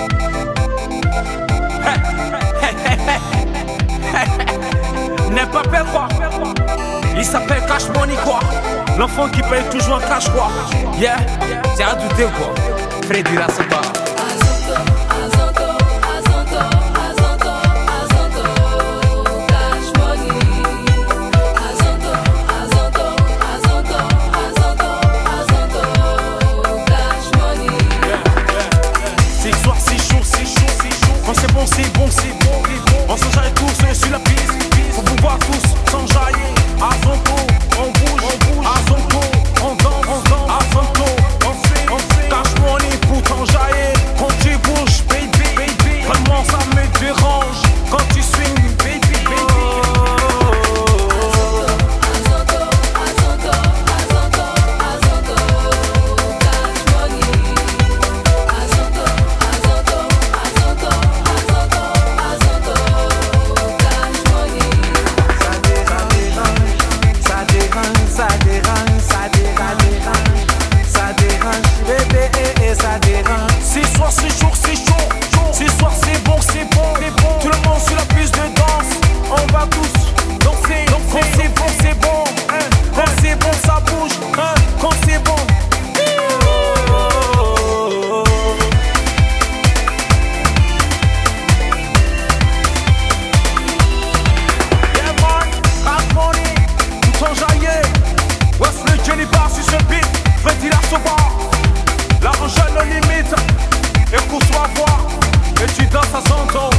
N'est pas peur quoi. Il s'appelle Cash Money quoi. L'enfant qui paye toujours cash quoi. Yeah, j'ai à douter quoi. Freddy Rassamba recevoir L'argent nos limites Écoute soit voix. Et tu danses à son temps